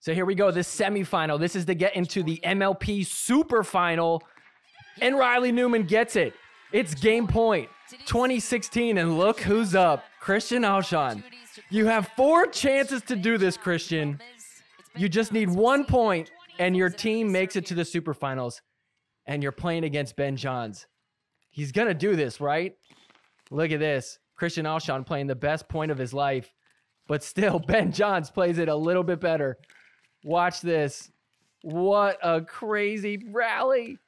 So here we go, this semifinal. This is to get into the MLP Super Final. And Riley Newman gets it. It's game point 2016. And look who's up Christian Alshon. You have four chances to do this, Christian. You just need one point, and your team makes it to the Super Finals. And you're playing against Ben Johns. He's to do this, right? Look at this. Christian Alshon playing the best point of his life. But still, Ben Johns plays it a little bit better. Watch this. What a crazy rally.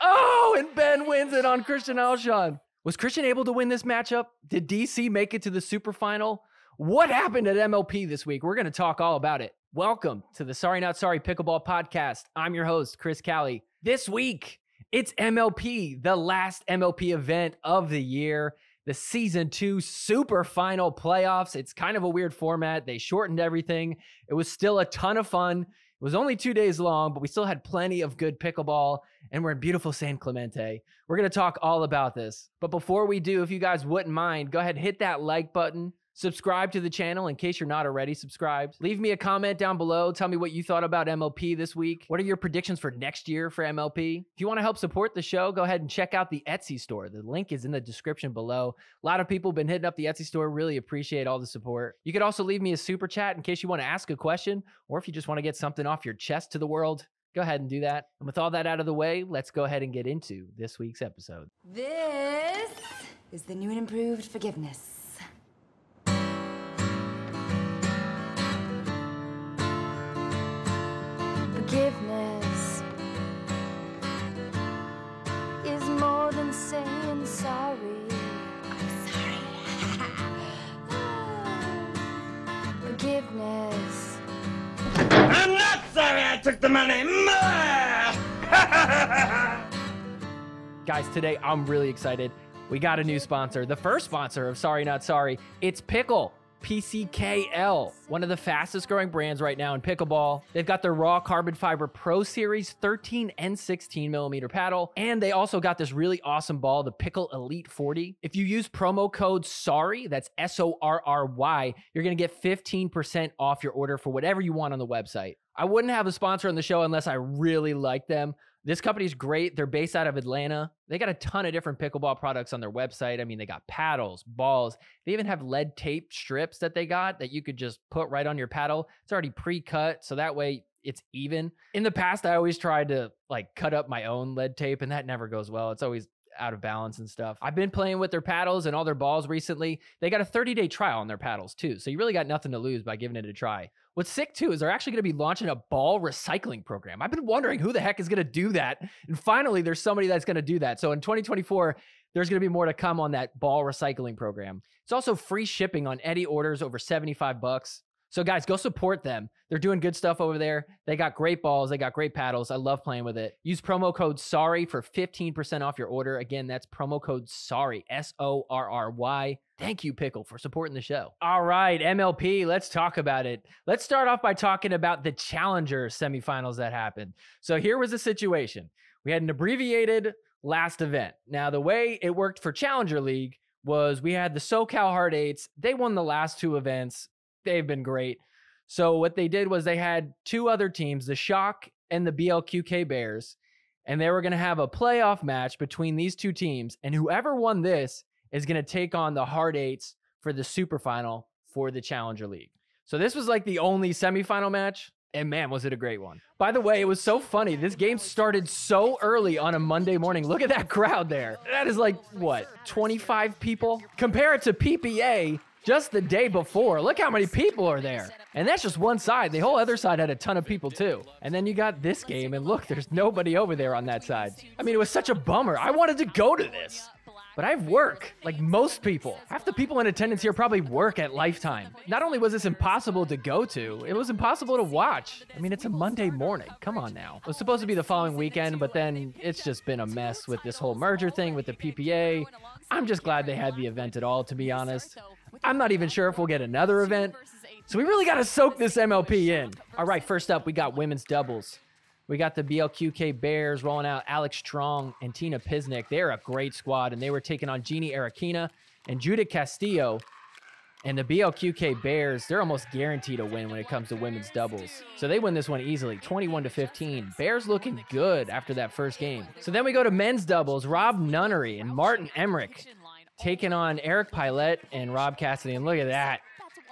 Oh, and Ben wins it on Christian Alshon. Was Christian able to win this matchup? Did DC make it to the super final? What happened at MLP this week? We're going to talk all about it. Welcome to the Sorry Not Sorry Pickleball Podcast. I'm your host, Chris Callie. This week, it's MLP, the last MLP event of the year, the season two super final playoffs. It's kind of a weird format. They shortened everything. It was still a ton of fun. It was only two days long, but we still had plenty of good pickleball, and we're in beautiful San Clemente. We're going to talk all about this. But before we do, if you guys wouldn't mind, go ahead and hit that like button. Subscribe to the channel in case you're not already subscribed. Leave me a comment down below. Tell me what you thought about MLP this week. What are your predictions for next year for MLP? If you want to help support the show, go ahead and check out the Etsy store. The link is in the description below. A lot of people have been hitting up the Etsy store. Really appreciate all the support. You could also leave me a super chat in case you want to ask a question or if you just want to get something off your chest to the world. Go ahead and do that. And with all that out of the way, let's go ahead and get into this week's episode. This is the new and improved forgiveness. Forgiveness is more than saying sorry. I'm sorry. Forgiveness. I'm not sorry I took the money. Guys, today I'm really excited. We got a new sponsor, the first sponsor of Sorry Not Sorry. It's Pickle. PCKL, one of the fastest growing brands right now in pickleball. They've got their Raw Carbon Fiber Pro Series 13 and 16 millimeter paddle, and they also got this really awesome ball, the Pickle Elite 40. If you use promo code SORRY, that's S O R R Y, you're gonna get 15% off your order for whatever you want on the website. I wouldn't have a sponsor on the show unless I really like them. This company's great. They're based out of Atlanta. They got a ton of different pickleball products on their website. I mean, they got paddles, balls. They even have lead tape strips that they got that you could just put right on your paddle. It's already pre-cut, so that way it's even. In the past, I always tried to like cut up my own lead tape, and that never goes well. It's always out of balance and stuff. I've been playing with their paddles and all their balls recently. They got a 30 day trial on their paddles too. So you really got nothing to lose by giving it a try. What's sick too is they're actually going to be launching a ball recycling program. I've been wondering who the heck is going to do that. And finally, there's somebody that's going to do that. So in 2024, there's going to be more to come on that ball recycling program. It's also free shipping on any orders over 75 bucks. So guys, go support them. They're doing good stuff over there. They got great balls. They got great paddles. I love playing with it. Use promo code SORRY for 15% off your order. Again, that's promo code SORRY, S O R R Y. Thank you, Pickle, for supporting the show. All right, MLP, let's talk about it. Let's start off by talking about the Challenger semifinals that happened. So here was the situation. We had an abbreviated last event. Now, the way it worked for Challenger League was we had the SoCal Hard Eights. They won the last two events they've been great. So what they did was they had two other teams, the Shock and the BLQK Bears, and they were going to have a playoff match between these two teams, and whoever won this is going to take on the Hard Eights for the Super Final for the Challenger League. So this was like the only semifinal match. And man, was it a great one. By the way, it was so funny. This game started so early on a Monday morning. Look at that crowd there. That is like, what, 25 people? Compare it to PPA, just the day before. Look how many people are there. And that's just one side. The whole other side had a ton of people too. And then you got this game, and look, there's nobody over there on that side. I mean, it was such a bummer. I wanted to go to this. But I have work, like most people. Half the people in attendance here probably work at Lifetime. Not only was this impossible to go to, it was impossible to watch. I mean, it's a Monday morning. Come on now. It was supposed to be the following weekend, but then it's just been a mess with this whole merger thing with the PPA. I'm just glad they had the event at all, to be honest. I'm not even sure if we'll get another event. So we really got to soak this MLP in. All right, first up, we got women's doubles. We got the BLQK Bears rolling out Alix Truong and Tina Pisnik. They're a great squad, and they were taking on Genie Erokhina and Judith Castillo. And the BLQK Bears, they're almost guaranteed a win when it comes to women's doubles. So they win this one easily, 21 to 15. Bears looking good after that first game. So then we go to men's doubles. Rob Nunnery and Martin Emmrich taking on Eric Pilette and Rob Cassidy. And look at that.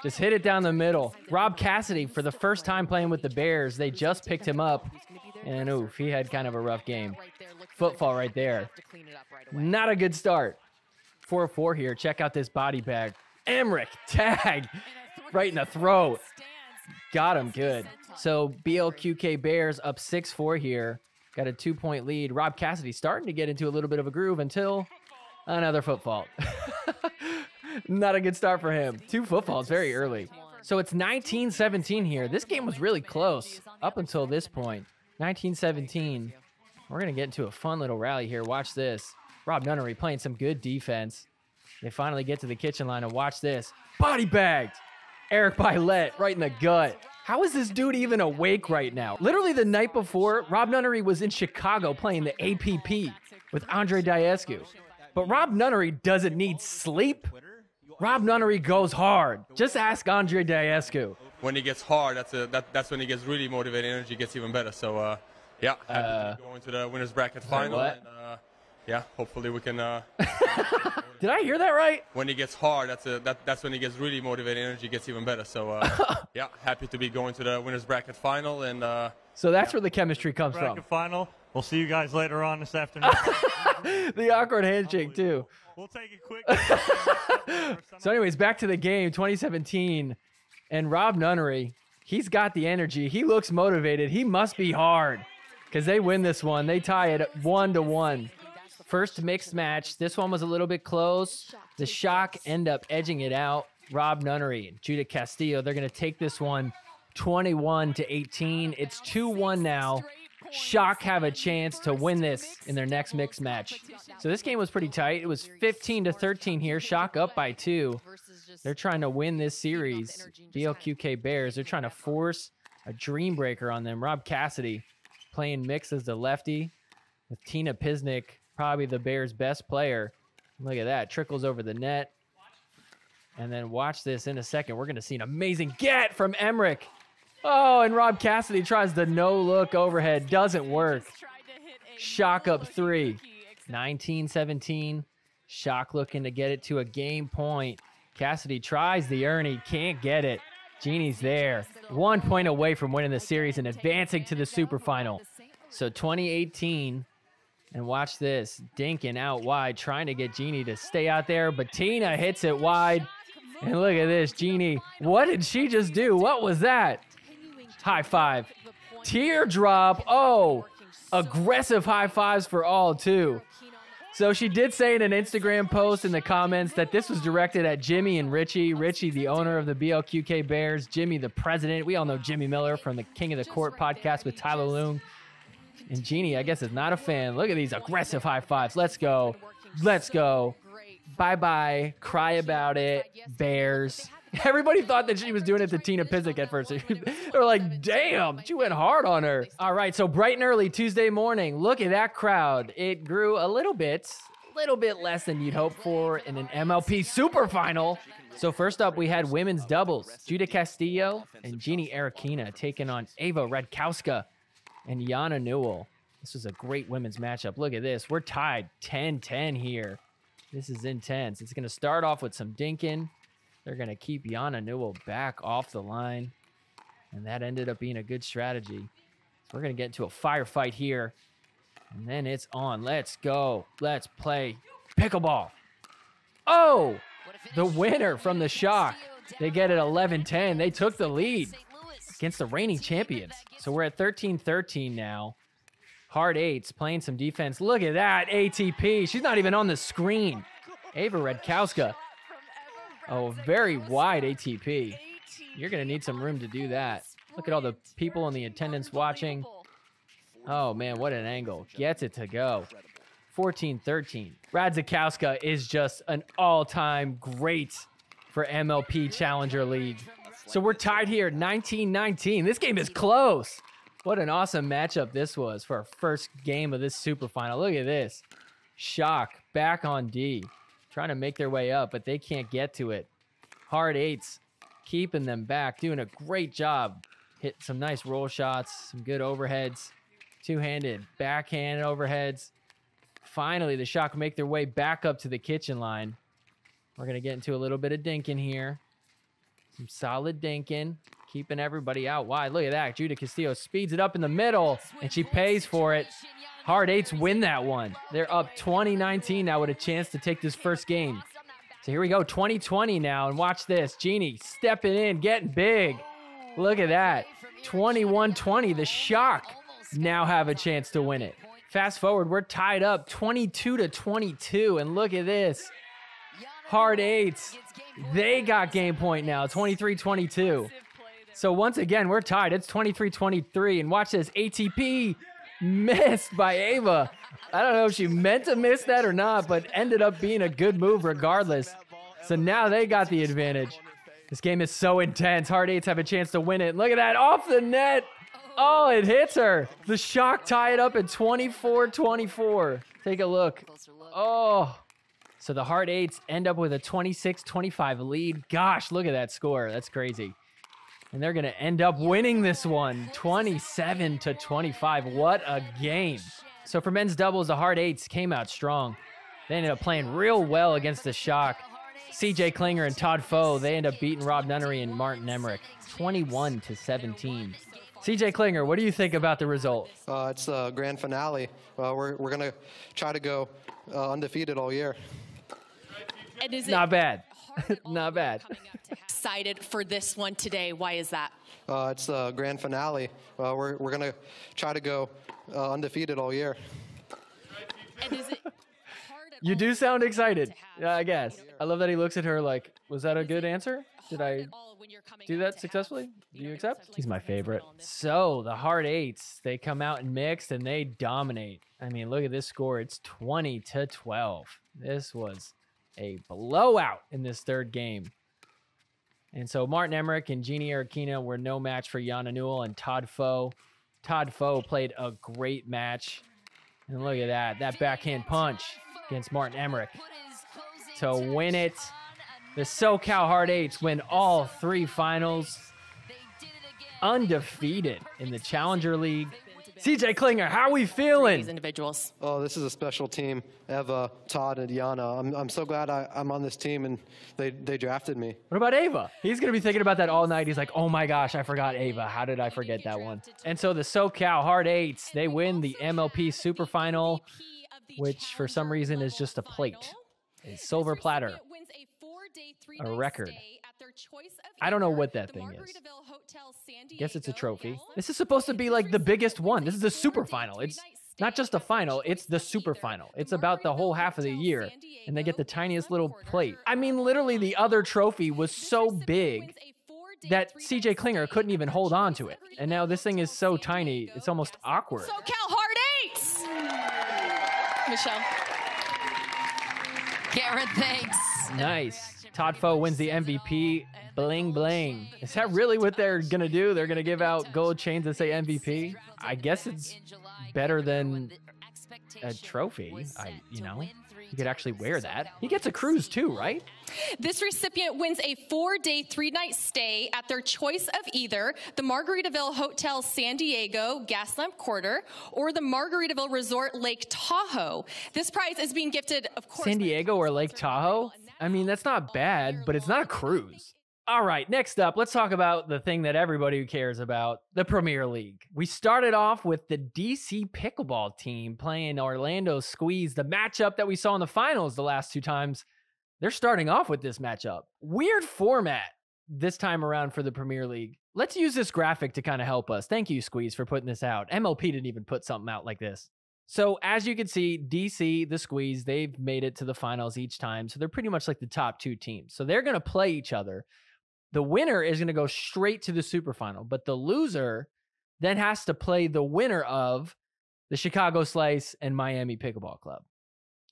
Just hit it down the middle. Rob Cassidy, for the first time playing with the Bears, they just picked him up. And oof, he had kind of a rough game. Foot fault right there. Not a good start. 4-4 here. Check out this body bag. Emmrich, tag, right in the throat. Got him good. So BLQK Bears up 6-4 here. Got a two-point lead. Rob Cassidy starting to get into a little bit of a groove until another foot fault. Not a good start for him. Two foot faults very early. So it's 19-17 here. This game was really close up until this point. 19-17. We're going to get into a fun little rally here. Watch this. Rob Nunnery playing some good defense. They finally get to the kitchen line and watch this. Body bagged. Eric Pilette right in the gut. How is this dude even awake right now? Literally the night before, Rob Nunnery was in Chicago playing the APP with Andrei Daescu. But Rob Nunnery doesn't need sleep. Rob Nunnery goes hard. Just ask Andrei Daescu. When he gets hard, that's a, that, that's when he gets really motivated. Energy gets even better. So uh, yeah, happy Uh, to be going to the winners bracket final. what? And, uh, yeah, hopefully we can. Uh, Did I hear that right? when he gets hard, that's a, that, that's when he gets really motivated. Energy gets even better. So uh, yeah, happy to be going to the winners bracket final. And uh, So that's where the chemistry comes from. bracket final. We'll see you guys later on this afternoon. The awkward handshake, too. we'll take it quick. So, anyways, back to the game 2017. And Rob Nunnery, he's got the energy. He looks motivated. He must be hard because they win this one. They tie it one to one. First mixed match. This one was a little bit close. The Shock end up edging it out. Rob Nunnery and Judith Castillo, they're going to take this one 21 to 18. It's 2 1 now. Shock have a chance to win this in their next mixed match. So this game was pretty tight. It was 15 to 13 here. Shock up by two. They're trying to win this series. BLQK Bears, they're trying to force a dream breaker on them. Rob Cassidy playing mix as the lefty with Tina Pisnik, probably the Bears' best player. Look at that. Trickles over the net. And then watch this in a second. We're going to see an amazing get from Emmrich. Oh, and Rob Cassidy tries the no look overhead. Doesn't work. Shock up three. 19 17. Shock looking to get it to a game point. Cassidy tries the Ernie, can't get it. Genie's there. One point away from winning the series and advancing to the super final. So 2018. And watch this. Dinkin out wide, trying to get Genie to stay out there, but Tina hits it wide. And look at this, Genie. What did she just do? What was that? High five. Teardrop. Oh, aggressive high fives for all, too. So she did say in an Instagram post in the comments that this was directed at Jimmy and Richie. Richie, the owner of the BLQK Bears. Jimmy, the president. We all know Jimmy Miller from the King of the Court podcast with Tyler Loong. And Genie, I guess, is not a fan. Look at these aggressive high fives. Let's go. Let's go. Bye bye. Cry about it. Bears. Everybody thought that she was doing it to Tina Pisnik at first. they were like, damn, she went hard on her. All right, so bright and early Tuesday morning. Look at that crowd. It grew a little bit, a little bit less than you'd hope for in an MLP super final. So first up, we had women's doubles. Judit Castillo and Genie Erokhina taking on Ava Radzikowska and Yana Newell. This was a great women's matchup. Look at this. We're tied 10-10 here. This is intense. It's going to start off with some dinking. They're going to keep Yana Newell back off the line. And that ended up being a good strategy. So we're going to get into a firefight here. And then it's on. Let's go. Let's play pickleball. Oh, the winner from the shock. They get it 11-10. They took the lead against the reigning champions. So we're at 13-13 now. Hard eights playing some defense. Look at that ATP. She's not even on the screen. Ava Radzikowska. Oh, very wide ATP. You're going to need some room to do that. Look at all the people in the attendance watching. Oh, man, what an angle. Gets it to go. 14-13. Radzikowska is just an all-time great for MLP Challenger League. So we're tied here, 19-19. This game is close. What an awesome matchup this was for our first game of this super final. Look at this. Shock back on D. Trying to make their way up, but they can't get to it. Hard eights, keeping them back, doing a great job. Hit some nice roll shots, some good overheads, two handed, backhand overheads. Finally, the shock make their way back up to the kitchen line. We're going to get into a little bit of dinking here. Some solid dinking, keeping everybody out wide. Look at that. Judit Castillo speeds it up in the middle, and she pays for it. Hard Eights win that one. They're up 2019 now with a chance to take this first game. So here we go, 2020 now, and watch this. Genie stepping in, getting big. Look at that. 21-20, the Shock now have a chance to win it. Fast forward, we're tied up 22 to 22, and look at this. Hard Eights, they got game point now, 23-22. So once again, we're tied. It's 23-23, and watch this. ATP missed by Ava. I don't know if she meant to miss that or not, but ended up being a good move regardless. So now they got the advantage. This game is so intense. Hard Eights have a chance to win it. Look at that, off the net. Oh, it hits her. The shock tie it up at 24-24. Take a look. Oh. So the Hard Eights end up with a 26-25 lead. Gosh, look at that score. That's crazy. And they're going to end up winning this one 27 to 25. What a game. So for men's doubles, the Hard Eights came out strong. They ended up playing real well against the Shock. CJ Klinger and Todd Fought, they end up beating Rob Nunnery and Martin Emmrich 21 to 17. CJ Klinger, what do you think about the result? Uh, it's the grand finale. Uh, we're we're going to try to go uh, undefeated all year. And is it Not bad. Hard at all Not bad. coming up to- Excited for this one today. Why is that? Uh, it's the grand finale. Uh, we're we're going to try to go uh, undefeated all year. And is it You do sound excited. Yeah, I guess. I love that he looks at her like, was that a good answer? Did I at all when you're coming do that successfully? Do you you accept? He's my favorite. So the hard eights, they come out and mixed and they dominate. I mean, look at this score. It's 20 to 12. This was a blowout in this third game. And so Martin Emmrich and Genie Erokhina were no match for Yana Newell and Todd Fought. Todd Fought played a great match. And look at that, that backhand punch against Martin Emmrich to win it. The SoCal Hard Eights win all three finals, undefeated in the Challenger League. CJ Klinger, how are we feeling? These feeling? individuals. Oh, this is a special team. Eva, Todd, and Yana. I'm I'm so glad I, I'm on this team and they they drafted me. What about Ava? He's gonna be thinking about that all night. He's like, oh my gosh, I forgot Ava. How did I forget that one? And so the SoCal Hard Eights, they win the MLP Super Final, which for some reason is just a plate, a silver platter. a record. I don't know what that thing is. Guess it's a trophy. This is supposed to be like the biggest one. This is the super final. It's not just a final, it's the super final. It's about the whole half of the year, and they get the tiniest little plate. I mean, literally, the other trophy was so big that CJ Klinger couldn't even hold on to it. And now this thing is so tiny, it's almost awkward. SoCal Hard Eights. Michelle. Garrett, thanks. Nice. Todd Fought wins the MVP. Bling bling. Is that really what they're gonna do? They're gonna give out gold chains that say MVP? I guess it's better than a trophy. I, you know, you could actually wear that. He gets a cruise too, right? This recipient wins a four day, three night stay at their choice of either the Margaritaville Hotel San Diego Gaslamp Quarter or the Margaritaville Resort Lake Tahoe. This prize is being gifted, of course. San Diego or Lake Tahoe? I mean, that's not bad, but it's not a cruise. All right, next up, let's talk about the thing that everybody cares about the Premier League. We started off with the DC pickleball team playing Orlando Squeeze, the matchup that we saw in the finals the last two times. They're starting off with this matchup. Weird format this time around for the Premier League. Let's use this graphic to kind of help us. Thank you, Squeeze, for putting this out. MLP didn't even put something out like this. So, as you can see, DC, the Squeeze, they've made it to the finals each time. So, they're pretty much like the top two teams. So, they're going to play each other. The winner is going to go straight to the super final, but the loser then has to play the winner of the Chicago Slice and Miami Pickleball Club.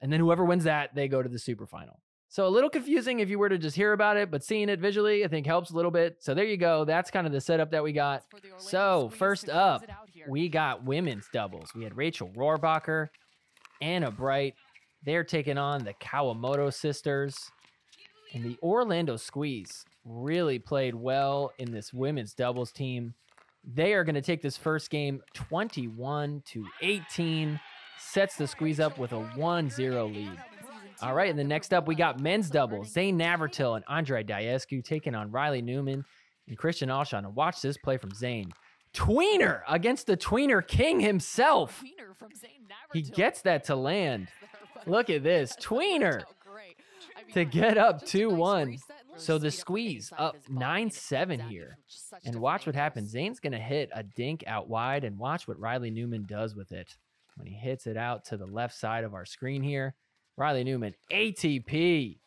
And then whoever wins that, they go to the super final. So, a little confusing if you were to just hear about it, but seeing it visually, I think helps a little bit. So, there you go. That's kind of the setup that we got. So, first up, we got women's doubles. We had Rachel Rohrabacher, Anna Bright. They're taking on the Kawamoto sisters. And the Orlando Squeeze really played well in this women's doubles team. They are going to take this first game 21 to 18, sets the Squeeze up with a 1 0 lead. All right, and then next up, we got men's doubles. Zane Navratil and Andrei Daescu taking on Riley Newman and Christian Alshon. And watch this play from Zane. Tweener against the Tweener King himself. He gets that to land. Look at this. Tweener to get up 2 1. So the squeeze up 9 7 here. And watch what happens. Zane's going to hit a dink out wide, and watch what Riley Newman does with it when he hits it out to the left side of our screen here. Riley Newman, ATP.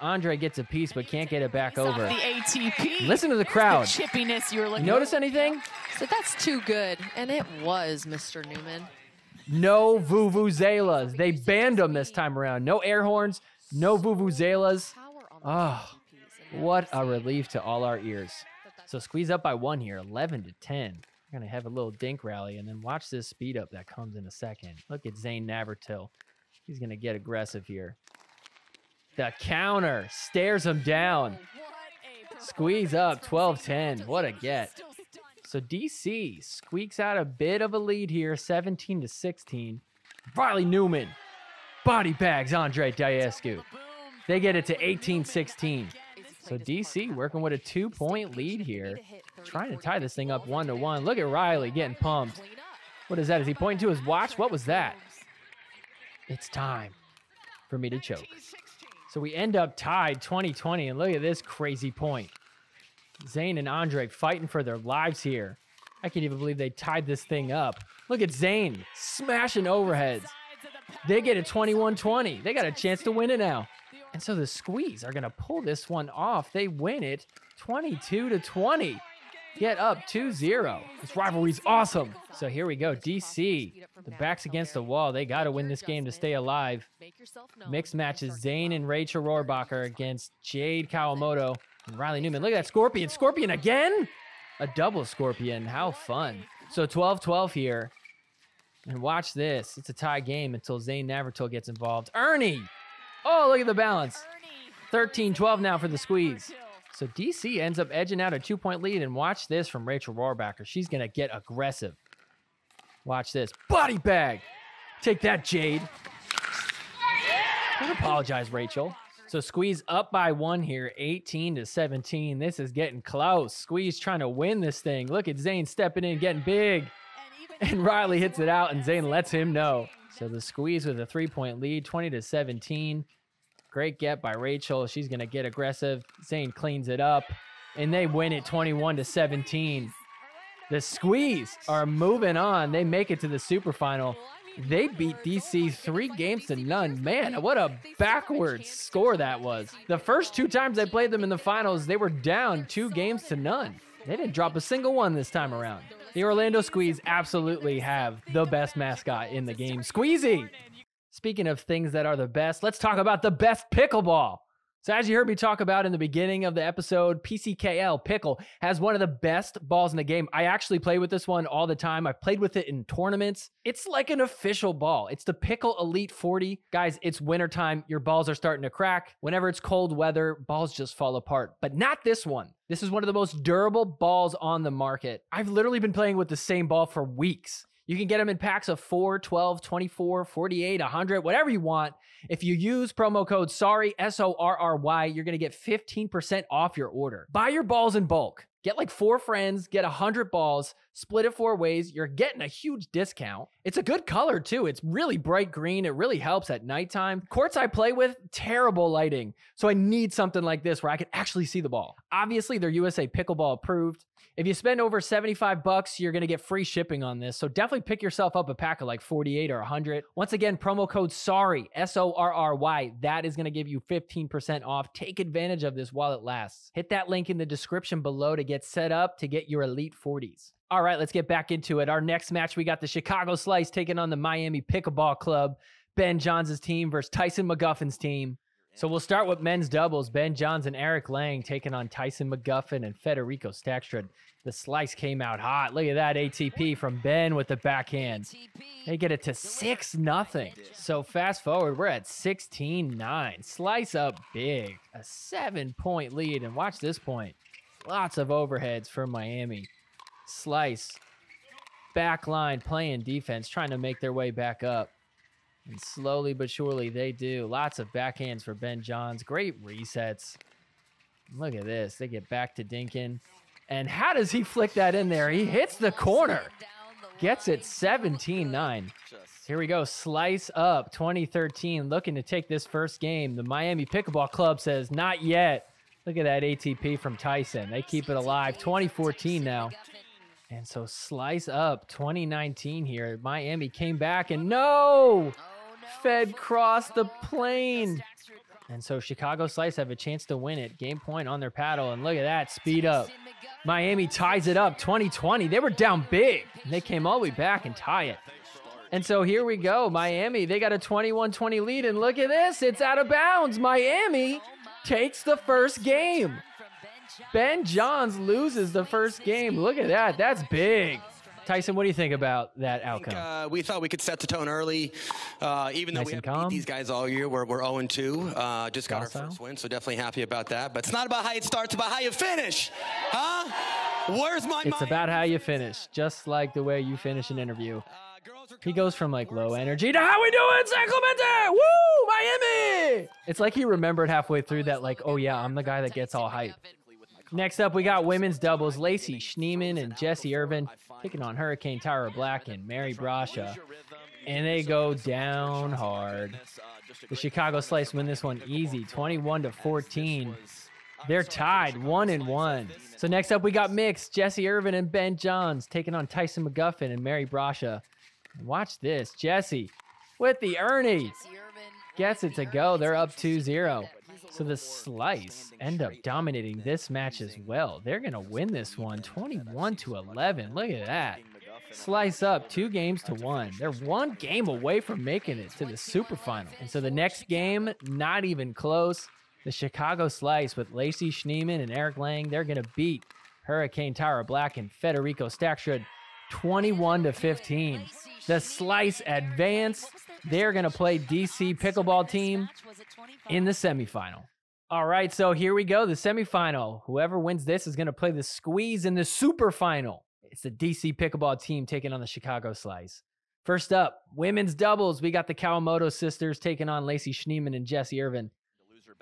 Andrei gets a piece but can't get it back over. The ATP. Listen to the crowd. The chippiness you were looking Notice anything? So that's too good. And it was, Mr. Newman. No vuvuzelas. They banned them this time around. No air horns, no vuvuzelas. Oh, what a relief to all our ears. So squeeze up by one here, 11 to 10. We're going to have a little dink rally and then watch this speed up that comes in a second. Look at Zane Navratil. He's going to get aggressive here. The counter stares him down. Squeeze up 12 10. What a get. So DC squeaks out a bit of a lead here, 17 to 16. Riley Newman body bags Andrei Daescu. They get it to 18 16. So DC working with a two point lead here, trying to tie this thing up one to one. Look at Riley getting pumped. What is that? Is he pointing to his watch? What was that? It's time for me to choke. So we end up tied 2020, and look at this crazy point. Zane and Andrei fighting for their lives here. I can't even believe they tied this thing up. Look at Zane smashing overheads. They get a 21 20. They got a chance to win it now. And so the squeeze are going to pull this one off. They win it 22 to 20. Get up 2 0. This rivalry's awesome. So here we go. DC, the back's against the wall. They got to win this game to stay alive. Mixed matches Zane and Rachel Rohrabacher against Jade Kawamoto and Riley Newman. Look at that Scorpion. Scorpion again? A double Scorpion. How fun. So 12 12 here. And watch this. It's a tie game until Zane Navratil gets involved. Ernie! Oh, look at the balance. 13 12 now for the squeeze. So DC ends up edging out a two point lead. And watch this from Rachel Rohrabacher. She's going to get aggressive. Watch this. Body bag. Take that, Jade. Apologize, Rachel. So squeeze up by one here, 18 to 17. This is getting close. Squeeze trying to win this thing. Look at Zane stepping in, getting big. And Riley hits it out, and Zane lets him know. So the squeeze with a three point lead, 20 to 17. Great get by Rachel. She's going to get aggressive. Zane cleans it up, and they win it 21 to 17. The squeeze are moving on. They make it to the super final. They beat DC three games to none. Man, what a backwards score that was. The first two times I played them in the finals, they were down two games to none. They didn't drop a single one this time around. The Orlando Squeeze absolutely have the best mascot in the game, Squeezy. Speaking of things that are the best, let's talk about the best pickleball. So, as you heard me talk about in the beginning of the episode, PCKL Pickle has one of the best balls in the game. I actually play with this one all the time. I've played with it in tournaments. It's like an official ball. It's the Pickle Elite 40. Guys, it's wintertime. Your balls are starting to crack. Whenever it's cold weather, balls just fall apart. But not this one. This is one of the most durable balls on the market. I've literally been playing with the same ball for weeks. You can get them in packs of 4, 12, 24, 48, 100, whatever you want. If you use promo code SORRY, S O R R Y, you're going to get 15% off your order. Buy your balls in bulk. Get like four friends, get 100 balls, split it four ways. You're getting a huge discount. It's a good color too. It's really bright green. It really helps at nighttime. Courts I play with, terrible lighting. So I need something like this where I can actually see the ball. Obviously, they're USA Pickleball approved. If you spend over 75 bucks, you're going to get free shipping on this. So definitely pick yourself up a pack of like 48 or 100. Once again, promo code SORRY, S O R R Y. That is going to give you 15% off. Take advantage of this while it lasts. Hit that link in the description below to get set up to get your Elite 40s. All right, let's get back into it. Our next match, we got the Chicago Slice taking on the Miami Pickleball Club. Ben Johns' team versus Tyson McGuffin's team. So we'll start with men's doubles. Ben Johns and Erik Lange taking on Tyson McGuffin and Federico Staksrud. The slice came out hot. Look at that ATP from Ben with the backhand. They get it to 6 nothing. So fast forward, we're at 16-9. Slice up big. A 7-point lead and watch this point. Lots of overheads for Miami. Slice back line playing defense, trying to make their way back up. And slowly but surely they do. Lots of backhands for Ben Johns. Great resets. Look at this. They get back to Dinkin. And how does he flick that in there? He hits the corner. Gets it 17-9. Here we go. Slice up 2013. Looking to take this first game. The Miami Pickleball Club says not yet. Look at that ATP from Tyson. They keep it alive. 2014 now. And so slice up 2019 here. Miami came back and no! Fed crossed the plane. And so Chicago Slice have a chance to win it. Game point on their paddle. And look at that speed up. Miami ties it up 2020. They were down big. They came all the way back and tie it. And so here we go. Miami, they got a 21 20 lead. And look at this. It's out of bounds. Miami takes the first game. Ben Johns loses the first game. Look at that. That's big. Tyson, what do you think about that outcome? Uh, we thought we could set the tone early, uh, even though we haven't calm. beat these guys all year. We're, we're 0 2. Uh, just got Docile. our first win, so definitely happy about that. But it's not about how it starts, it's about how you finish. Huh? Where's my It's about how you finish, just like the way you finish an interview. He goes from like low energy to how we doing, San Clemente? Woo, Miami! It's like he remembered halfway through that, like, oh yeah, I'm the guy that gets all hype. Next up, we got women's doubles. Lacy Schneemann and Jessie Irvine taking on Hurricane Tyra Black and Mary Brascia. And they go down hard. The Chicago Slice win this one easy, 21 to 14. They're tied, one and one. So next up, we got mixed. Jessie Irvine and Ben Johns taking on Tyson McGuffin and Mary Brascia. Watch this, Jessie with the Ernie gets it to go. They're up 2-0. So the Slice end up dominating this match as well. They're gonna win this one, 21 to 11. Look at that. Slice up two games to one. They're one game away from making it to the super final. And so the next game, not even close. The Chicago Slice with Lacy Schneemann and Erik Lange, they're going to beat Hurricane Tyra Black and Federico Staksrud 21 to 15. The Slice advance. They're going to play DC Pickleball team in the semifinal. All right, so here we go. The semifinal. Whoever wins this is going to play the squeeze in the super final. It's the DC Pickleball team taking on the Chicago Slice. First up, women's doubles. We got the Kawamoto sisters taking on Lacy Schneemann and Jessie Irvine.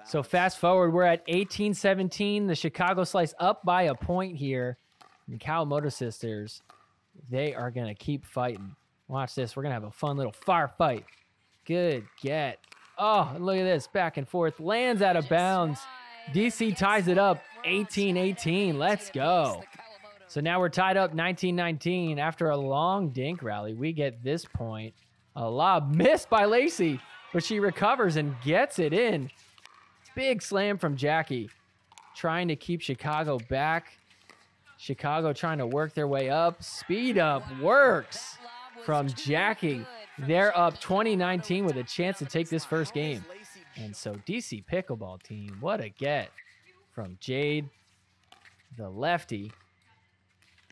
So fast forward, we're at 18-17. The Chicago Slice up by a point here. The Kawamoto sisters, they are going to keep fighting. Watch this. We're going to have a fun little firefight. Good get. Oh, look at this. Back and forth. Lands out of bounds. DC ties it up 18-18. Let's go. So now we're tied up 19-19. After a long dink rally, we get this point. A lob missed by Lacy, but she recovers and gets it in. Big slam from Jackie. Trying to keep Chicago back. Chicago trying to work their way up. Speed up works from Jackie. They're up 2019 with a chance to take this first game. And so DC Pickleball team, what a get from Jade, the lefty.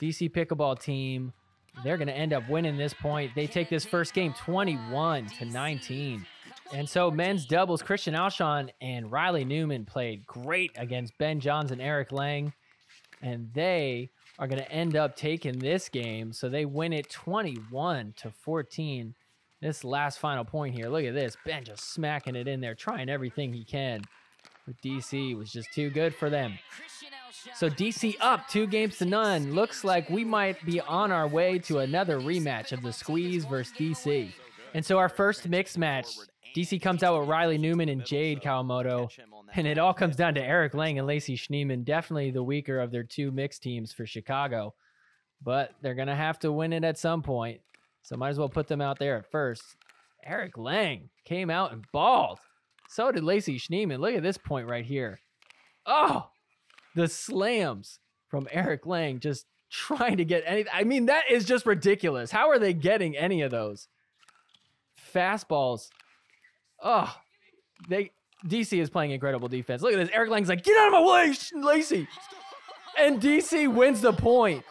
DC Pickleball team, they're going to end up winning this point. They take this first game 21 to 19. And so men's doubles, Christian Alshon and Riley Newman played great against Ben Johns and Erik Lange. And they are going to end up taking this game. So they win it 21 to 14. This last final point here. Look at this. Ben just smacking it in there, trying everything he can. But DC was just too good for them. So DC up two games to none. Looks like we might be on our way to another rematch of the Squeeze versus DC. And so our first mixed match, DC comes out with Riley Newman and Jade Kawamoto. And it all comes down to Erik Lange and Lacy Schneemann, definitely the weaker of their two mixed teams for Chicago. But they're going to have to win it at some point. So might as well put them out there at first. Erik Lange came out and balled. So did Lacy Schneemann. Look at this point right here. Oh, the slams from Erik Lange just trying to get anything. I mean, that is just ridiculous. How are they getting any of those? Fastballs. Oh, they DC is playing incredible defense. Look at this. Erik Lange's like, get out of my way, Lacy. And DC wins the point.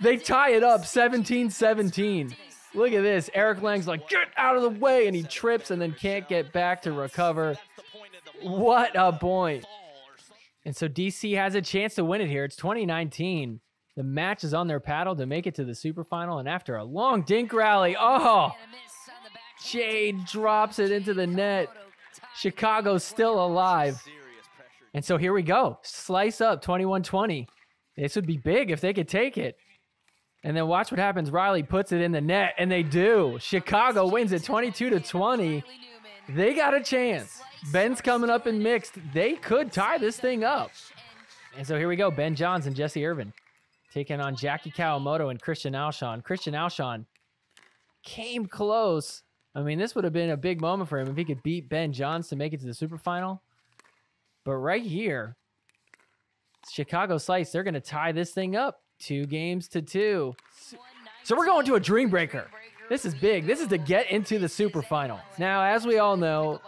They tie it up 17 17. Look at this. Erik Lange's like, get out of the way. And he trips and then can't get back to recover. What a point. And so DC has a chance to win it here. It's 2019. The match is on their paddle to make it to the super final. And after a long dink rally, oh, Jade drops it into the net. Chicago's still alive. And so here we go. Slice up 21 20. This would be big if they could take it. And then watch what happens. Riley puts it in the net, and they do. Chicago wins it 22 to 20. They got a chance. Ben's coming up in mixed. They could tie this thing up. And so here we go. Ben Johns and Jessie Irvine taking on Jackie Kawamoto and Christian Alshon. Christian Alshon came close. I mean, this would have been a big moment for him if he could beat Ben Johns to make it to the super final. But right here, Chicago Slice, they're going to tie this thing up two games to two. So we're going to a dream breaker. This is big. This is to get into the super final. Now, as we all know,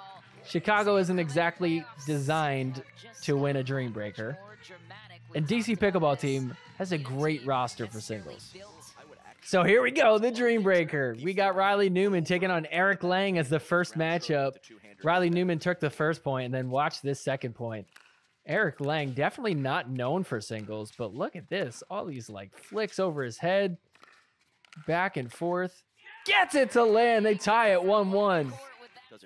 Chicago isn't exactly designed to win a dream breaker. And DC Pickleball Team has a great roster for singles. So here we go, the Dream Breaker. We got Riley Newman taking on Erik Lange as the first matchup. Riley Newman took the first point, and then watch this second point. Erik Lange, definitely not known for singles, but look at this. All these like flicks over his head, back and forth. Gets it to land. They tie it 1 1.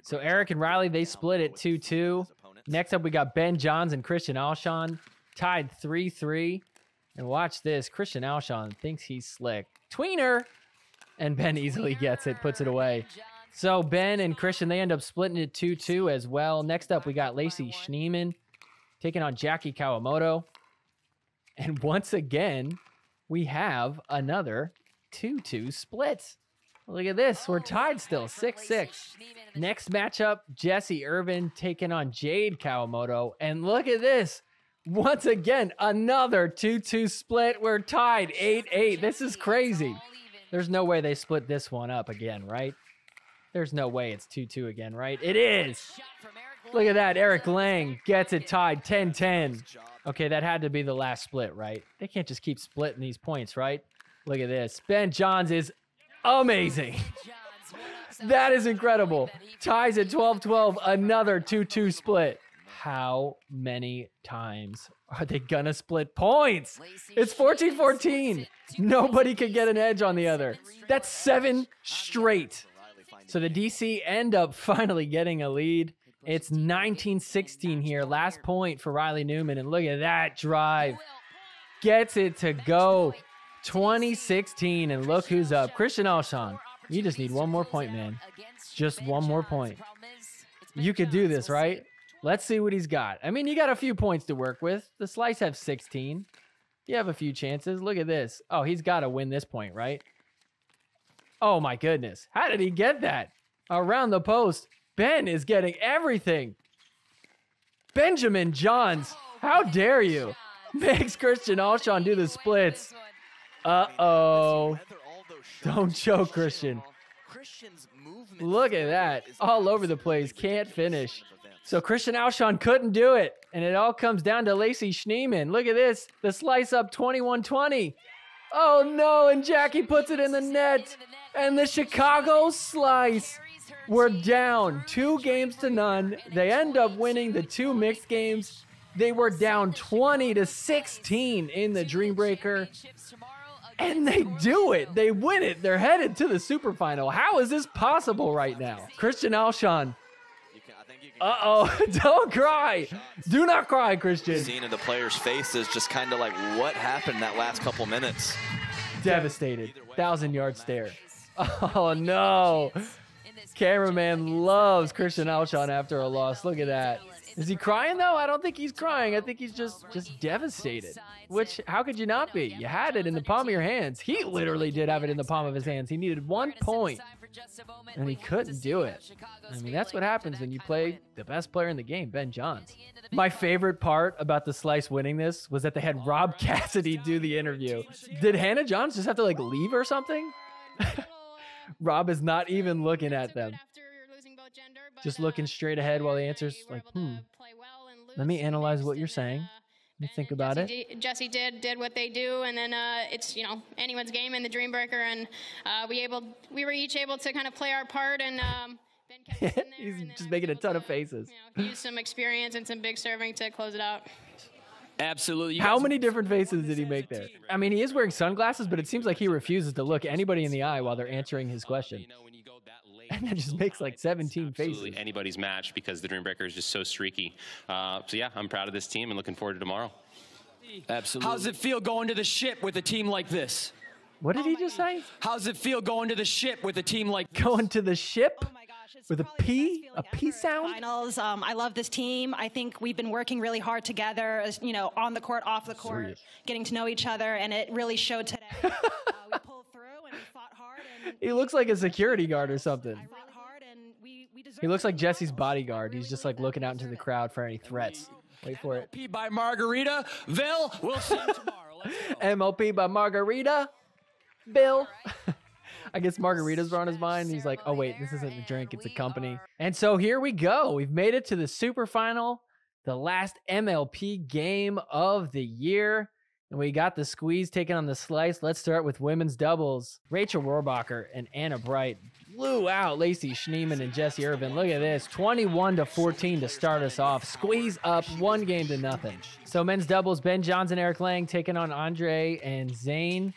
So Erik and Riley, they split it 2 2. Next up, we got Ben Johns and Christian Alshon, tied 3 3. And watch this. Christian Alshon thinks he's slick. Tweener! And Ben easily gets it, puts it away. So Ben and Christian, they end up splitting it 2 2 as well. Next up, we got Lacy Schneemann taking on Jackie Kawamoto. And once again, we have another 2 2 split. Look at this. We're tied still, 6 6. Next matchup, Jessie Irvine taking on Jade Kawamoto. And look at this. Once again, another 2 2 split. We're tied 8 8. This is crazy. There's no way they split this one up again, right? There's no way it's 2 2 again, right? It is. Look at that. Erik Lange gets it tied 10 10. Okay, that had to be the last split, right? They can't just keep splitting these points, right? Look at this. Ben Johns is amazing. that is incredible. Ties at 12 12. Another 2 2 split. How many times are they to split points? It's 14 14. Nobody could get an edge on the other. That's seven straight. So the DC end up finally getting a lead. It's 1916 here. Last point for Riley Newman. And look at that drive. Gets it to go. 2016. And look who's up. Christian Alshon. You just need one more point, man. Just one more point. You could do this, right? Let's see what he's got. I mean, you got a few points to work with. The Slice have 16. You have a few chances. Look at this. Oh, he's got to win this point, right? Oh, my goodness. How did he get that? Around the post. Ben is getting everything. Benjamin Johns, how dare you? Makes Christian Alshon do the splits. Uh-oh. Don't choke, Christian. Look at that. All over the place. Can't finish. So Christian Alshon couldn't do it. And it all comes down to Lacy Schneemann. Look at this. The slice up 21-20. Oh no, and Jackie puts it in the net. And the Chicago slice. We're down two games to none. They end up winning the two mixed games. They were down 20 to 16 in the Dreambreaker. And they do it. They win it. They're headed to the super final. How is this possible right now? Christian Alshon. Uh oh, don't cry. Do not cry, Christian. Seeing in the players' faces, just kind of like what happened that last couple minutes. Devastated. Thousand yard stare. Oh no. Cameraman loves Christian Alshon after a loss. Look at that. Is he crying though? I don't think he's crying. I think he's just just devastated. Which how could you not be? You had it in the palm of your hands. He literally did have it in the palm of his hands. He needed one point, and he couldn't do it. I mean, that's what happens when you play the best player in the game, Ben Johns. My favorite part about the slice winning this was that they had Rob Cassidy do the interview. Did Hannah Johns just have to like leave or something? Rob is not even looking at them. Just looking straight ahead while he answers. Like, hmm. Let me analyze what you're saying. Let me think about it. Jessie, Jessie did did what they do, and then uh, it's you know anyone's game in the Dreambreaker, and uh, we able we were each able to kind of play our part, and um, Ben kept in there, He's just making a ton of faces. use some experience and some big serving to close it out. Absolutely. You How many different faces did he make there? I mean, he is wearing sunglasses, but it seems like he refuses to look anybody in the eye while they're answering his question. And that just makes like 17 faces. Absolutely anybody's match because the Dreambreaker is just so streaky. Uh, so yeah, I'm proud of this team and looking forward to tomorrow. Absolutely. How's it feel going to the ship with a team like this? What did he just say? How's it feel going to the ship with a team like Going to the ship Oh gosh, with a P, a P sound. finals. Um, I love this team. I think we've been working really hard together, as, you know, on the court, off the court, Serious. getting to know each other, and it really showed today. uh, we pulled through and we fought hard, and He looks like a security guard or something. fought hard, and we, we deserve He looks like Jessie's bodyguard. He's just like looking out into the crowd for any threats. Wait for it. P by Margarita? Ville, we'll see you tomorrow. MLP by Margarita. Bill. I guess margaritas were on his mind. He's like, oh, wait, this isn't a drink, it's a company. And so here we go. We've made it to the super final, the last MLP game of the year. And we got the squeeze taking on the slice. Let's start with women's doubles. Rachel Rohrabacher and Anna Bright blew out Lacy Schneemann and Jessie Irvine. Look at this 21 to 14 to start us off. Squeeze up one game to nothing. So men's doubles Ben Johns and Erik Lange taking on Andrei and Zane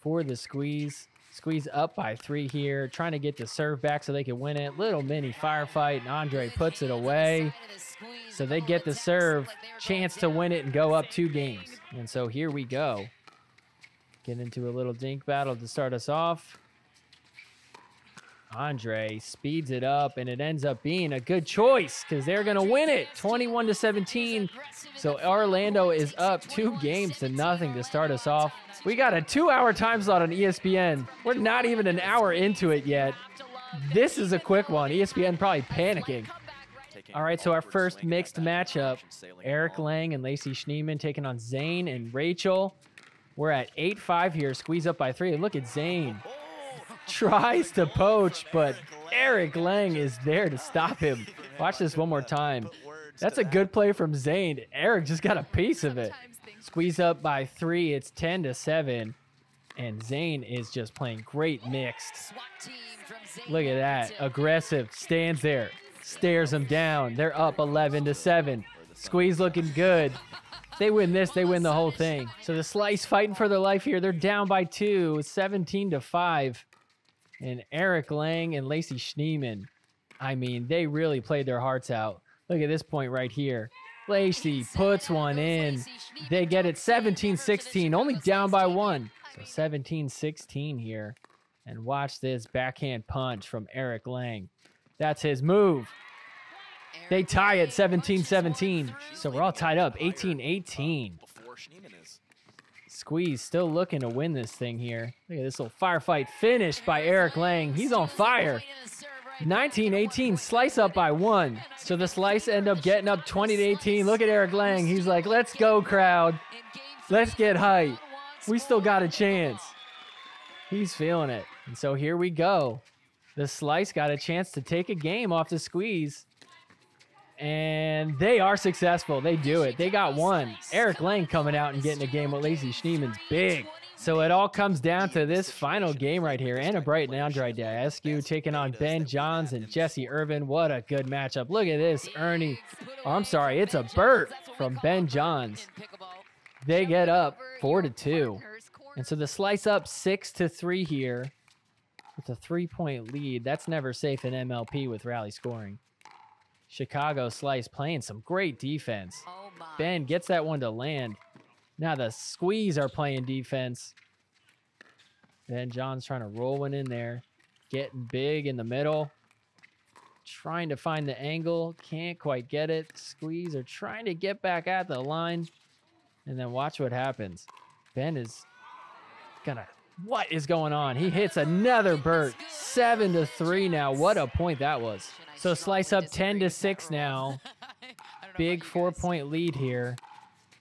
for the squeeze. Squeeze up by three here, trying to get the serve back so they can win it. Little mini firefight, and Andrei puts it away. So they get the serve, chance to win it and go up two games. And so here we go. Get into a little dink battle to start us off. Andrei speeds it up, and it ends up being a good choice because they're going to win it 21 to 17. So Orlando is up two games to nothing to start us off. We got a two hour time slot on ESPN. We're not even an hour into it yet. This is a quick one. ESPN probably panicking. All right, so our first mixed matchup Erik Lange and Lacy Schneemann taking on Zane and Rachel. We're at 8 5 here, squeeze up by three. And look at Zane. Tries to poach, but Erik Lange is there to stop him. Watch this one more time. That's a good play from Zane. Erik just got a piece of it. Squeeze up by three. It's 10 to 7. And Zane is just playing great mixed. Look at that. Aggressive. Stands there. Stares them down. They're up 11 to 7. Squeeze looking good. They win this, they win the whole thing. So the slice fighting for their life here. They're down by two, 17 to 5. And Erik Lange and Lacy Schneemann. I mean, they really played their hearts out. Look at this point right here. Lacy puts one in. They get it 17 16, only down by one. So 17 16 here. And watch this backhand punch from Erik Lange. That's his move. They tie at 17 17. So we're all tied up 18 18. Squeeze still looking to win this thing here. Look at this little firefight finished by Erik Lange. He's on fire. 19-18, slice up by one. So the slice end up getting up 20-18. Look at Erik Lange. He's like, let's go, crowd. Let's get hype. We still got a chance. He's feeling it. And so here we go. The slice got a chance to take a game off the squeeze. And they are successful. They do it. They got one. Erik Lange coming out and getting a game with Lacy Schneemann's big. So it all comes down to this final game right here. Anna Bright and Andrei Daescu taking on Ben Johns and Jessie Irvine. What a good matchup. Look at this, Ernie. Oh, I'm sorry, it's a Burt from Ben Johns. They get up four to two. And so the slice up six to three here with a three point lead. That's never safe in MLP with rally scoring. Chicago slice playing some great defense. Oh, ben gets that one to land. Now the squeeze are playing defense. Ben John's trying to roll one in there. Getting big in the middle. Trying to find the angle. Can't quite get it. Squeeze are trying to get back at the line. And then watch what happens. Ben is gonna. What is going on? He hits another Burt. Seven to three now. What a point that was. So slice up 10 to six now. Big four point lead here.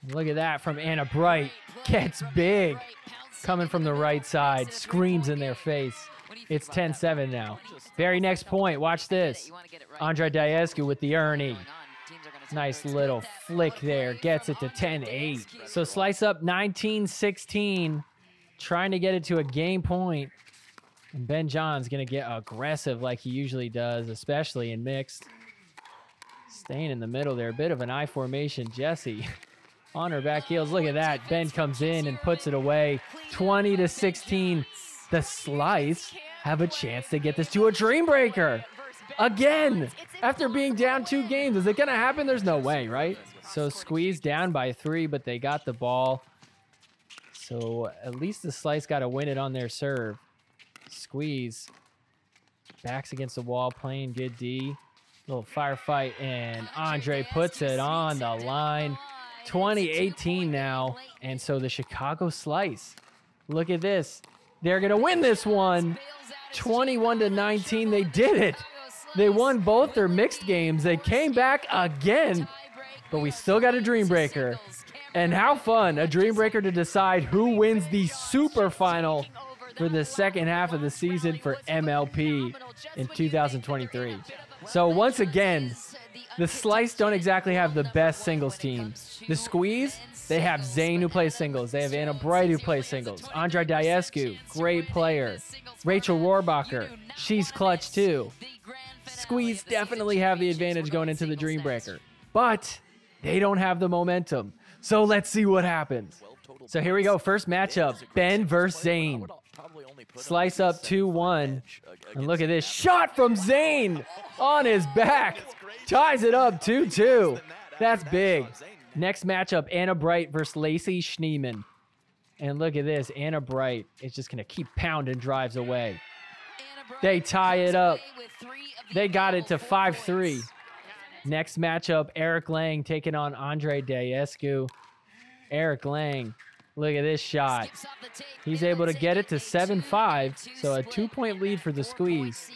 Look at that from Anna Bright. Gets big. coming from the right side, screams in their face. It's 10-7 now. Very next point, watch this. Andrei Daescu with the Ernie. Nice little flick there, gets it to 10-8. So slice up 19-16, trying to get it to a game point. And Ben John's going to get aggressive like he usually does, especially in mixed. Staying in the middle there, a bit of an I formation. Jessie on her back heels. Look at that. Ben comes in and puts it away. 20 to 16. The slice have a chance to get this to a dream breaker. Again, after being down two games. Is it going to happen? There's no way, right? So squeezed down by three, but they got the ball. So at least the slice got to win it on their serve. Squeeze. Backs against the wall, playing good D. Little firefight, and Andrei puts it on the line. 2018 now. And so the Chicago Slice. Look at this. They're going to win this one. 21 to 19. They did it. They won both their mixed games. They came back again. But we still got a Dream Breaker. And how fun a Dream Breaker to decide who wins the super final for the second half of the season for MLP in 2023. So once again, the Slice don't exactly have the best singles team. The Squeeze, they have Zane who plays singles. They have Anna Bright who plays singles. Andrei Daescu, great player. Rachel Rohrabacher, she's clutch too. Squeeze definitely have the advantage going into the Dream Breaker. But they don't have the momentum. So let's see what happens. So here we go. First matchup, Ben versus Zane. Slice up 2-1. And look at this shot from Zane on his back. Ties it up 2-2. That's big. Next matchup, Anna Bright versus Lacy Schneemann. And look at this. Anna Bright is just going to keep pounding drives away. They tie it up. They got it to 5-3. Next matchup, Erik Lange taking on Andrei Daescu. Erik Lange, look at this shot. He's able to get it to 7-5, so a two-point lead for the squeeze.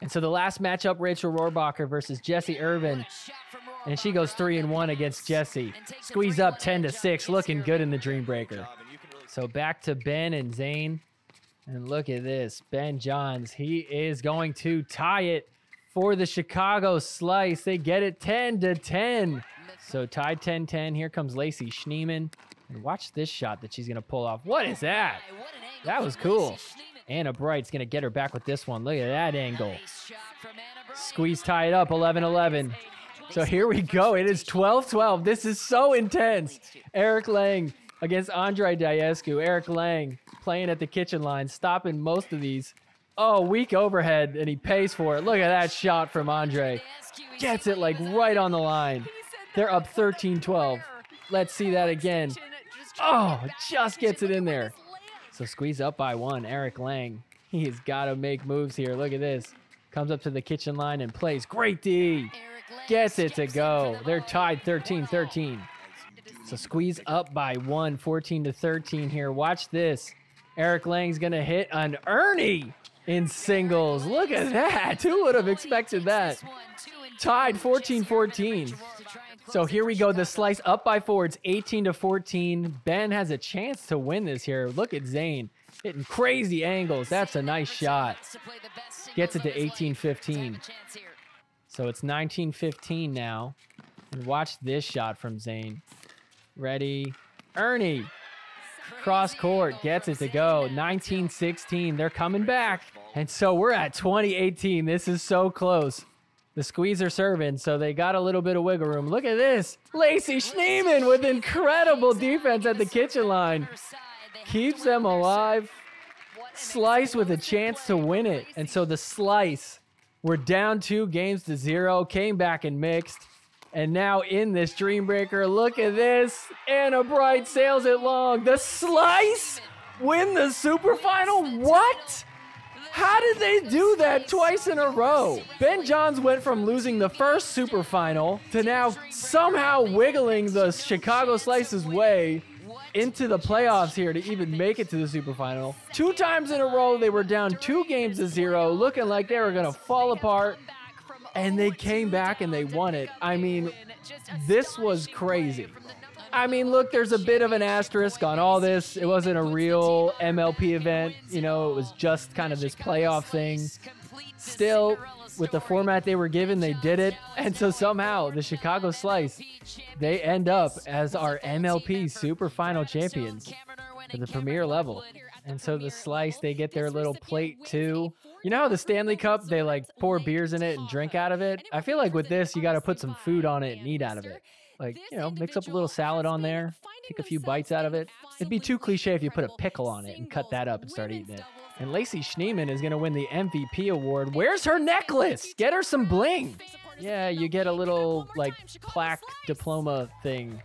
And so the last matchup, Rachel Rohrabacher versus Jessie Irvine. And she goes 3 and 1 against Jessie. Squeeze up 10 to 6, looking good in the Dream Breaker. So back to Ben and Zane. And look at this. Ben Johns, he is going to tie it for the Chicago Slice. They get it 10 to 10. So tied 10-10. Here comes Lacy Schneemann. And watch this shot that she's going to pull off. What is that? That was cool. Anna Bright's going to get her back with this one. Look at that angle. Squeeze tie it up 11-11. So here we go. It is 12-12. This is so intense. Erik Lange against Andrei Daescu. Erik Lange playing at the kitchen line, stopping most of these. Oh, weak overhead, and he pays for it. Look at that shot from Andrei. Gets it like right on the line. They're up 13-12. Let's see that again. Oh, just gets it in there. So squeeze up by one. Erik Lange. He's got to make moves here. Look at this. Comes up to the kitchen line and plays. Great D. Gets it to go. They're tied 13-13. So squeeze up by one, 14 to 13 here. Watch this. Erik Lange's going to hit an Ernie in singles. Look at that. Who would have expected that? Tied 14-14. So here we go. The slice up by four. It's 18 to 14. Ben has a chance to win this here. Look at Zane hitting crazy angles. That's a nice shot. Gets it to 18-15. So it's 19-15 now. And watch this shot from Zane. Ready. Ernie. Cross court. Gets it to go. 19-16. They're coming back. And so we're at 2018. This is so close. The squeeze are serving, so they got a little bit of wiggle room. Look at this. Lacy Schneemann with incredible defense at the kitchen line. Keeps them alive. Slice with a chance to win it. And so the Slice were down two games to zero, came back and mixed. And now in this Dream Breaker, look at this. Anna Bright sails it long. The Slice win the super final? What? How did they do that twice in a row? Ben Johns went from losing the first super final to now somehow wiggling the Chicago Slice's way into the playoffs here to even make it to the super final. Two times in a row, they were down two games to zero, looking like they were going to fall apart. And they came back and they won it. I mean, this was crazy. I mean, look, there's a bit of an asterisk on all this. It wasn't a real MLP event. You know, it was just kind of this playoff thing. Still, with the format they were given, they did it. And so somehow the Chicago Slice, they end up as our MLP Super Final champions for the premier level. And so the Slice, they get their little plate too. You know how the Stanley Cup, they like pour beers in it and drink out of it? I feel like with this, you got to put some food on it and eat out of it. Like, you know, mix up a little salad on there, take a few bites out of it. It'd be too cliche if you put a pickle on it and cut that up and start eating it. And Lacy Schneemann is going to win the MVP award. Where's her necklace? Get her some bling. Yeah, you get a little like plaque diploma thing.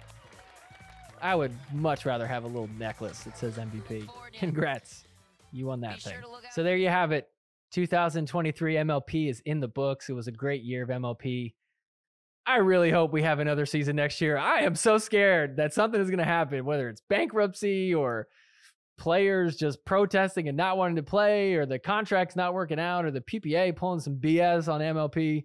I would much rather have a little necklace that says MVP. Congrats. You won that thing. So there you have it. 2023 MLP is in the books. It was a great year of MLP. I really hope we have another season next year. I am so scared that something is going to happen, whether it's bankruptcy or players just protesting and not wanting to play, or the contract's not working out, or the PPA pulling some BS on MLP.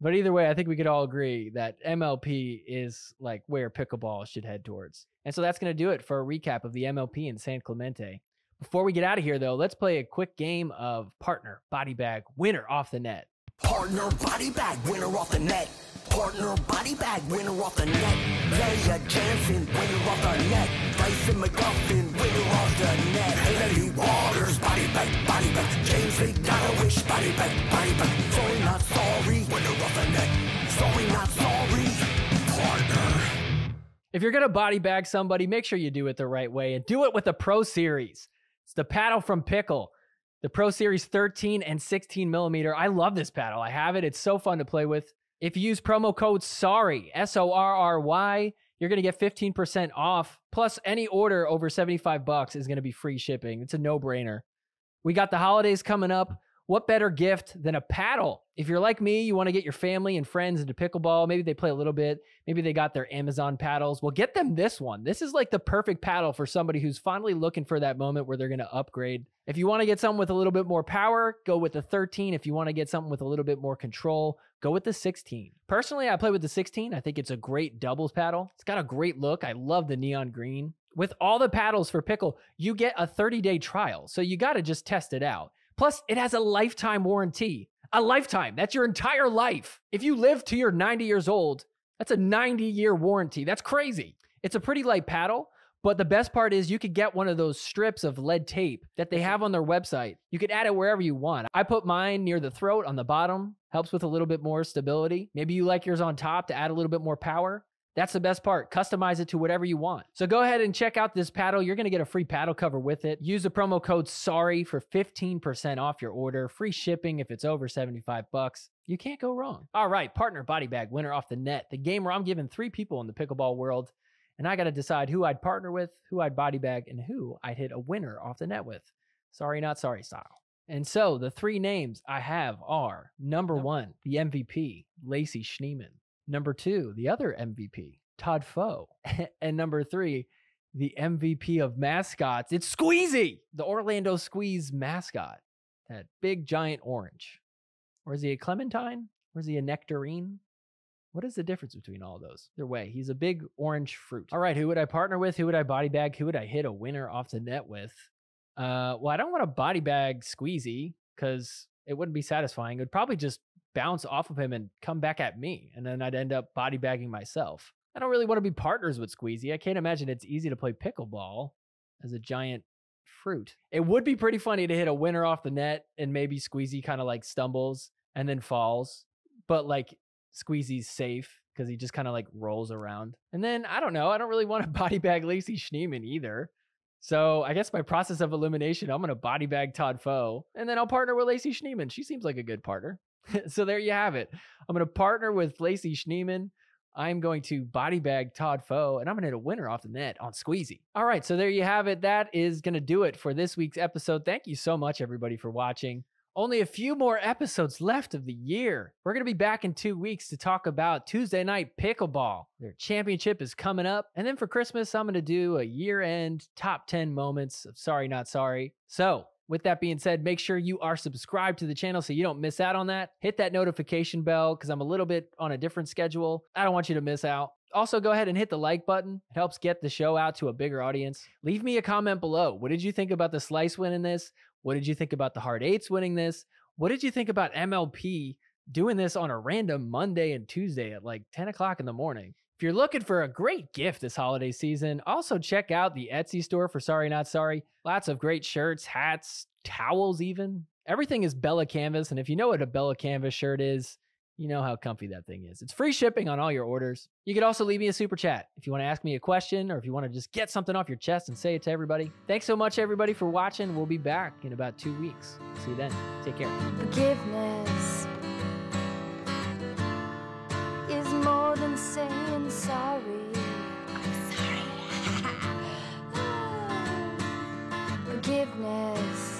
But either way, I think we could all agree that MLP is like where pickleball should head towards. And so that's going to do it for a recap of the MLP in San Clemente. Before we get out of here, though, let's play a quick game of partner body bag winner off the net. Partner body bag winner off the net. Partner body bag winner off the net. Lea Jansen winner off the net. Tyson McGuffin winner off the net. Haley Waters body bag body bag. James McDonald body bag body bag. If you're gonna body bag somebody, make sure you do it the right way and do it with the Pro Series. It's the paddle from PCKL. The Pro Series 13 and 16 millimeter. I love this paddle. I have it. It's so fun to play with. If you use promo code SORRY, S O R R Y, you're going to get 15% off. Plus, any order over 75 bucks is going to be free shipping. It's a no brainer. We got the holidays coming up. What better gift than a paddle? If you're like me, you want to get your family and friends into pickleball. Maybe they play a little bit. Maybe they got their Amazon paddles. Well, get them this one. This is like the perfect paddle for somebody who's finally looking for that moment where they're going to upgrade. If you want to get something with a little bit more power, go with the 13. If you want to get something with a little bit more control, go with the 16. Personally, I play with the 16. I think it's a great doubles paddle. It's got a great look. I love the neon green. With all the paddles for PCKL, you get a 30 day trial. So you got to just test it out. Plus, it has a lifetime warranty. A lifetime. That's your entire life. If you live to your 90 years old, that's a 90 year warranty. That's crazy. It's a pretty light paddle, but the best part is you could get one of those strips of lead tape that they have on their website. You could add it wherever you want. I put mine near the throat on the bottom, helps with a little bit more stability. Maybe you like yours on top to add a little bit more power. That's the best part. Customize it to whatever you want. So go ahead and check out this paddle. You're going to get a free paddle cover with it. Use the promo code SORRY for 15% off your order. Free shipping if it's over 75 bucks. You can't go wrong. All right, partner body bag winner off the net. The game where I'm giving three people in the pickleball world and I got to decide who I'd partner with, who I'd body bag, and who I'd hit a winner off the net with. Sorry, not sorry style. And so the three names I have are number one, the MVP, Lacy Schneemann. Number two, the other MVP, Todd Fought. and number three, the MVP of mascots, it's Squeezy, the Orlando Squeeze mascot. That big giant orange. Or is he a clementine? Or is he a nectarine? What is the difference between all those? Either way, he's a big orange fruit. All right, who would I partner with? Who would I body bag? Who would I hit a winner off the net with? Uh, well, I don't want to body bag Squeezy because it wouldn't be satisfying. It would probably just bounce off of him and come back at me, and then I'd end up body bagging myself. I don't really want to be partners with Squeezy. I can't imagine it's easy to play pickleball as a giant fruit. It would be pretty funny to hit a winner off the net and maybe Squeezy kind of like stumbles and then falls, but like Squeezy's safe because he just kind of like rolls around. And then I don't know. I don't really want to body bag Lacy Schneemann either. So I guess my process of elimination, I'm gonna body bag Todd Fought, and then I'll partner with Lacy Schneemann. She seems like a good partner. so there you have it. I'm gonna partner with Lacy Schneemann. I'm going to body bag Todd Fought, and I'm gonna hit a winner off the net on Squeezy. All right, so there you have it. That is gonna do it for this week's episode. Thank you so much, everybody, for watching. Only a few more episodes left of the year. We're going to be back in two weeks to talk about Tuesday night pickleball. Their championship is coming up. And then for Christmas, I'm going to do a year end top 10 moments of Sorry Not Sorry. So With that being said, make sure you are subscribed to the channel so you don't miss out on that. Hit that notification bell because I'm a little bit on a different schedule. I don't want you to miss out. Also, go ahead and hit the like button. It helps get the show out to a bigger audience. Leave me a comment below. What did you think about the Slice win in this? What did you think about the Hard Eights winning this? What did you think about MLP doing this on a random Monday and Tuesday at like 10 o'clock in the morning? If you're looking for a great gift this holiday season, also check out the Etsy store for Sorry Not Sorry. Lots of great shirts, hats, towels, even. Everything is Bella Canvas, and if you know what a Bella Canvas shirt is, you know how comfy that thing is. It's free shipping on all your orders. You could also leave me a super chat if you want to ask me a question or if you want to just get something off your chest and say it to everybody. Thanks so much, everybody, for watching. We'll be back in about two weeks. See you then. Take care. Forgiveness is more than saying sorry. I'm sorry. Ah. Forgiveness